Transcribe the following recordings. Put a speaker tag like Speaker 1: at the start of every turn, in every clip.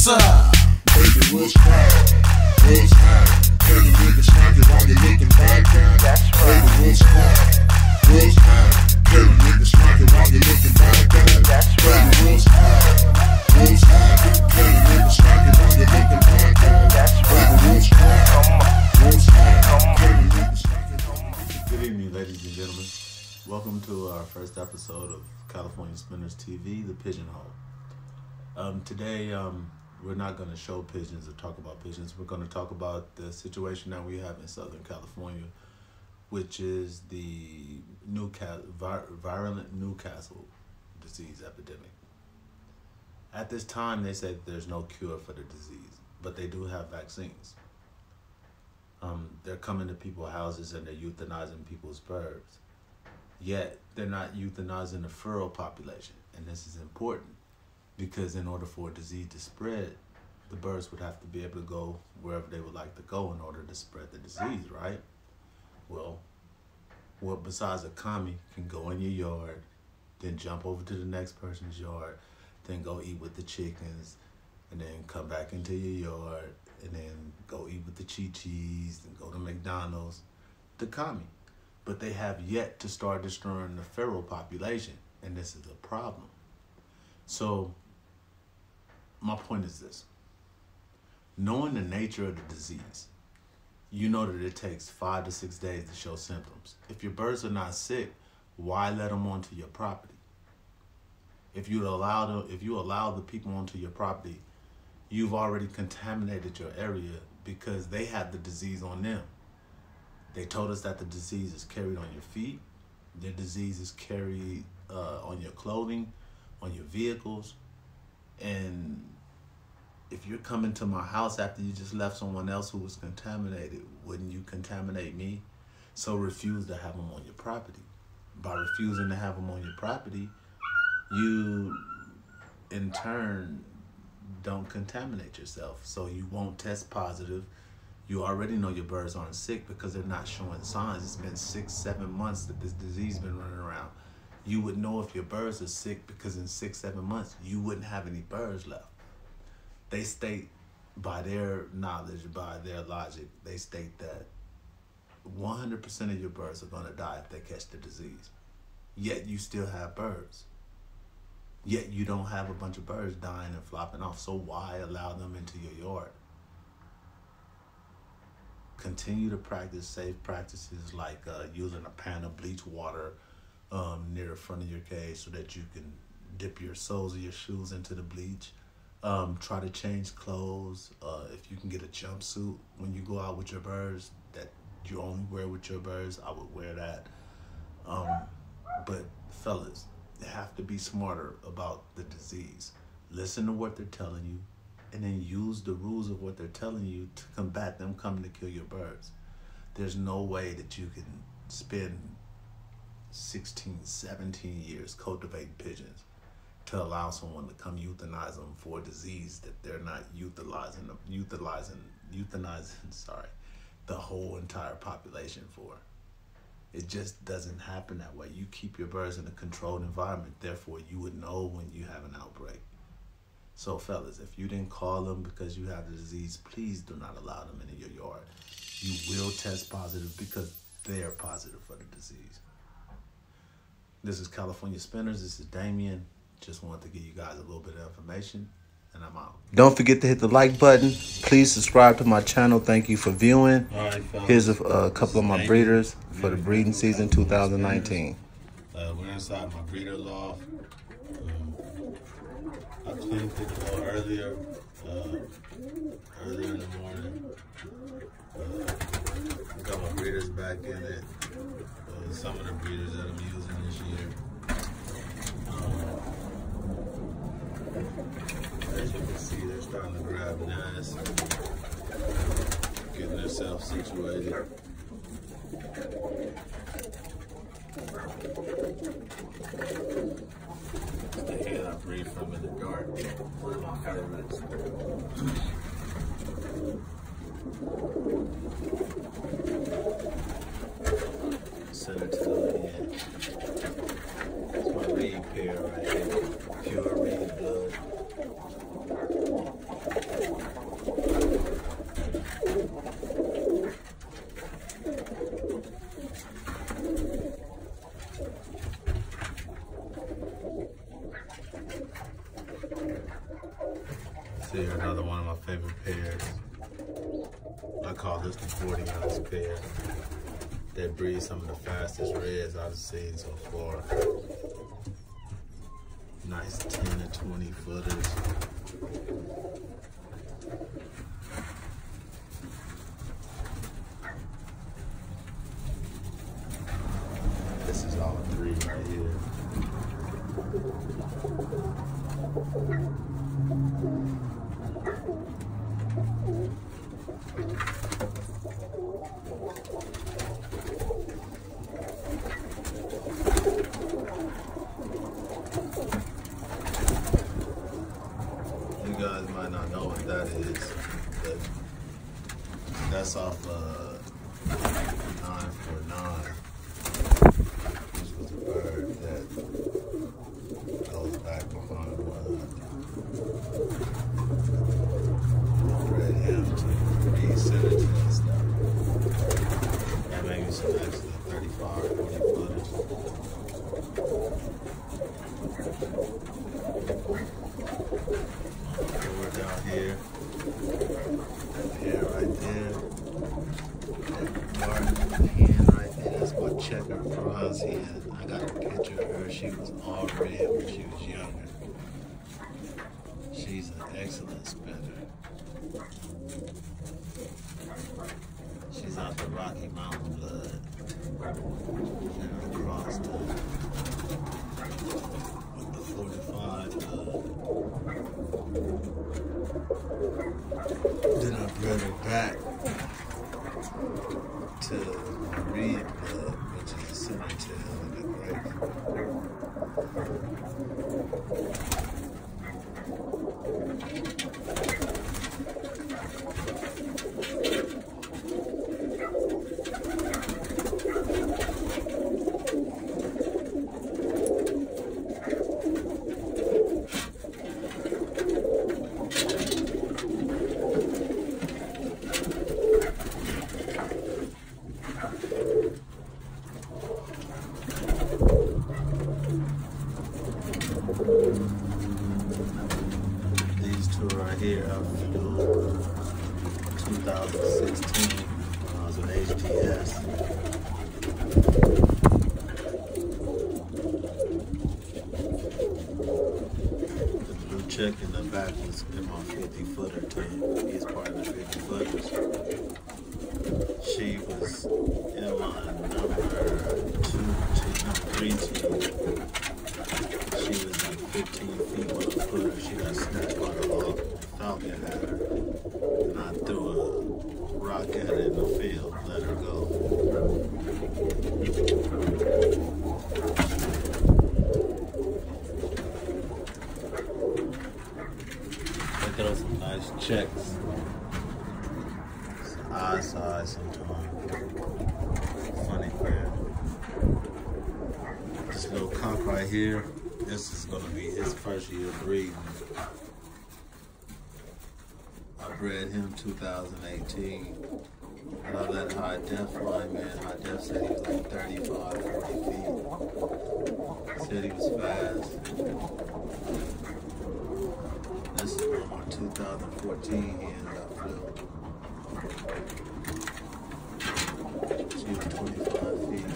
Speaker 1: What's up?
Speaker 2: Baby, what's hot? What's hot? Tell the niggas smack it while you looking back down.
Speaker 3: That's right.
Speaker 2: Baby,
Speaker 3: right.
Speaker 2: what's hot? What's hot? Tell the niggas smack it while you looking back down.
Speaker 3: That's right.
Speaker 2: Baby,
Speaker 3: right.
Speaker 2: what's hot? What's hot? Tell the niggas smack it while you looking back down.
Speaker 3: That's right.
Speaker 2: Baby,
Speaker 3: right.
Speaker 2: what's hot?
Speaker 3: Come on.
Speaker 2: What's hot? Tell the niggas smack it while you
Speaker 1: Good evening, ladies and gentlemen. Welcome to our first episode of California Spinners TV, The Pigeonhole. Um, today, um, we're not going to show pigeons or talk about pigeons. We're going to talk about the situation that we have in Southern California, which is the Newcastle, vir- virulent Newcastle disease epidemic. At this time, they said there's no cure for the disease, but they do have vaccines. Um, they're coming to people's houses and they're euthanizing people's birds. Yet they're not euthanizing the feral population, and this is important because in order for a disease to spread, the birds would have to be able to go wherever they would like to go in order to spread the disease, right? Well, what besides a commie can go in your yard, then jump over to the next person's yard, then go eat with the chickens, and then come back into your yard, and then go eat with the chi-chis, and go to McDonald's. The commie. But they have yet to start destroying the feral population, and this is a problem. So, my point is this knowing the nature of the disease, you know that it takes five to six days to show symptoms. If your birds are not sick, why let them onto your property? If you allow them, if you allow the people onto your property, you've already contaminated your area because they have the disease on them. They told us that the disease is carried on your feet, the disease is carried uh, on your clothing, on your vehicles, and if you're coming to my house after you just left someone else who was contaminated, wouldn't you contaminate me? So refuse to have them on your property. By refusing to have them on your property, you in turn don't contaminate yourself. So you won't test positive. You already know your birds aren't sick because they're not showing signs. It's been six, seven months that this disease has been running around. You would know if your birds are sick because in six, seven months you wouldn't have any birds left. They state by their knowledge, by their logic, they state that 100% of your birds are going to die if they catch the disease. Yet you still have birds. Yet you don't have a bunch of birds dying and flopping off. So why allow them into your yard? Continue to practice safe practices like uh, using a pan of bleach water um, near the front of your cage so that you can dip your soles of your shoes into the bleach. Um, try to change clothes. Uh, if you can get a jumpsuit when you go out with your birds that you only wear with your birds, I would wear that. Um, but fellas, you have to be smarter about the disease. Listen to what they're telling you, and then use the rules of what they're telling you to combat them coming to kill your birds. There's no way that you can spend 16, 17 years cultivating pigeons to allow someone to come euthanize them for a disease that they're not euthanizing, euthanizing, euthanizing, sorry, the whole entire population for. It just doesn't happen that way. You keep your birds in a controlled environment, therefore you would know when you have an outbreak. So fellas, if you didn't call them because you have the disease, please do not allow them into your yard. You will test positive because they are positive for the disease. This is California Spinners. This is Damien. Just wanted to give you guys a little bit of information, and I'm out.
Speaker 4: Don't forget to hit the like button. Please subscribe to my channel. Thank you for viewing.
Speaker 5: All right, fellas.
Speaker 4: Here's a, a couple of my
Speaker 5: Thank
Speaker 4: breeders for the breeding season 2019.
Speaker 5: Uh, we're inside my breeder loft. Um, I cleaned it a little earlier, uh, earlier in the morning. Uh, got my breeders back in it. Some of the breeders that I'm using this year. Um, as you can see, they're starting to grab nice, getting themselves situated. the I breathe from in the dark. One of my favorites. It's That's my lead pair right here. Pure red blood.
Speaker 1: See another one of my favorite pairs. I call this the 40 ounce pair. They breed some of the fastest reds I've seen so far. Nice 10 to 20 footers. This is all three right here. You guys might not know what that is, but that's off uh, 949. This was a bird that goes back behind one. Bred him to be sensitive and stuff. That made me some excellent 35, 40 footers. We're down here. That right there. Dark hen right there. That's my checker bronze hen. I got a picture of her. She was all red when she was younger. She's an excellent spinner. She's out the Rocky Mountain blood. And across the 45 blood. Then I bred it back to red blood, which is a center tail and a gray. These two right here are from 2016 when I was in HTS. The blue check in the back was in my 50 footer team. He's part of the 50 footers. She was in my number two, team, number three team. She was like 15 feet with a footer. She got snapped by the hawk. Falcon had her. And I threw a rock at it in the field, let her go. Look at those nice checks. It's eye size sometimes. Funny pair. This little cock right here, this is gonna be I bred him 2018. And I let High Def fly, man. High Def said he was like 35, 40 feet. Said he was fast. This is from our 2014 he ended up flew. She was 25 feet.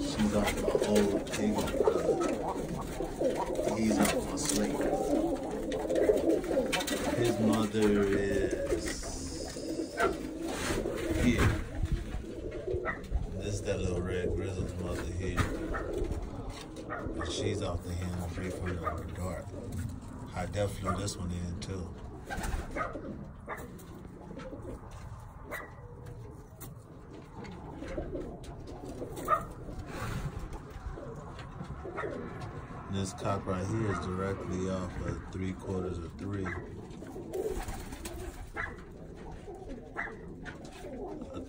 Speaker 1: She's off my old Eagle. He's off my slate. His mother is here. This is that little red grizzle's mother here. And she's off the hen free from the dark. I definitely this one in too. This cop right here is directly off of three quarters of three. I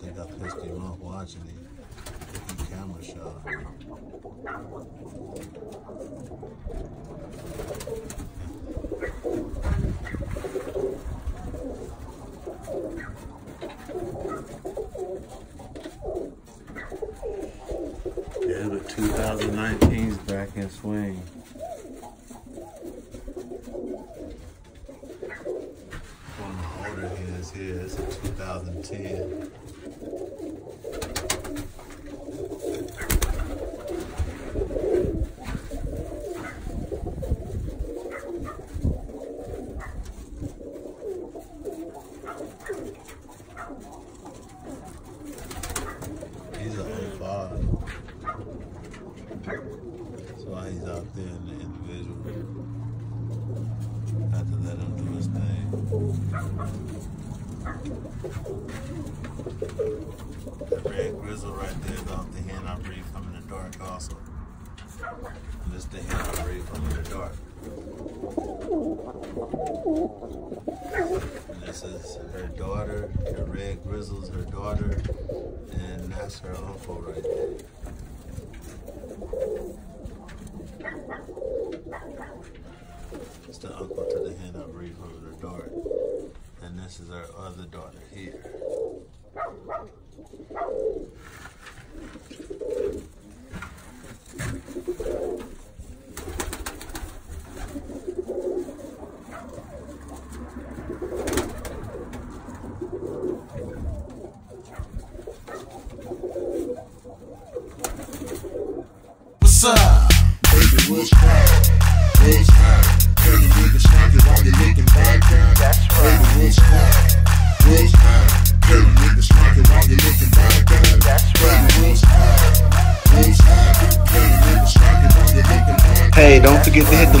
Speaker 1: think I pissed him off watching it. The camera shot. Yeah, but 2019 swing. One of my older hens here, it's a 2010. These out in the individual. Had to let him do his thing. Red grizzle right there off the hen I breathe from in the dark also. And this the hen I breathe from in the dark. And this is her daughter, the red grizzle's her daughter, and that's her uncle right there. The uncle to the hen I breathe from the dark. And this is her other daughter here.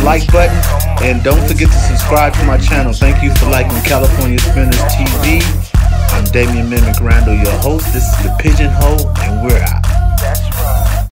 Speaker 4: Like button and don't forget to subscribe to my channel. Thank you for liking California Spinners TV. I'm Damian Mimic Randall, your host. This is the Pigeonhole, and we're out.